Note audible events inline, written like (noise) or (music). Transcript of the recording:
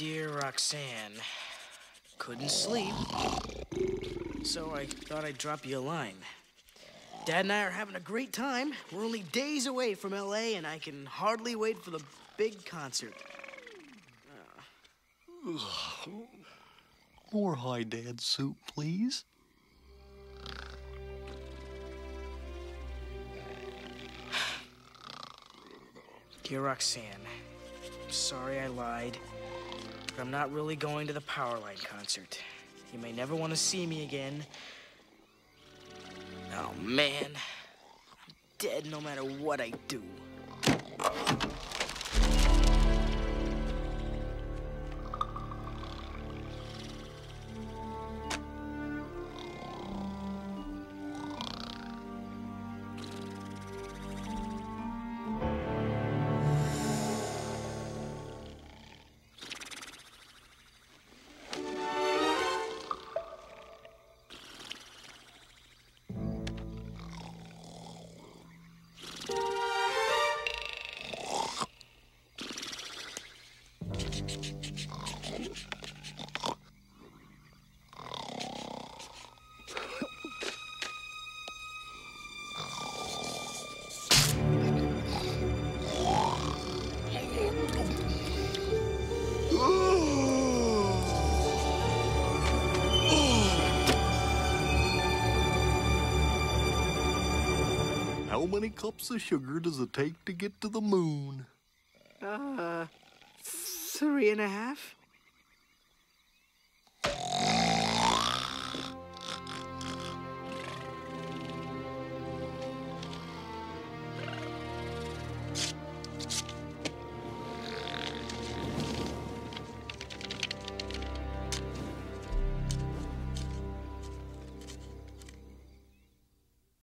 Dear Roxanne, couldn't sleep, so I thought I'd drop you a line. Dad and I are having a great time. We're only days away from LA, and I can hardly wait for the big concert. (sighs) More high dad soup, please. (sighs) Dear Roxanne, I'm sorry I lied, but I'm not really going to the Powerline concert. You may never want to see me again. Oh, man. I'm dead no matter what I do. How many cups of sugar does it take to get to the moon? Uh, three and a half?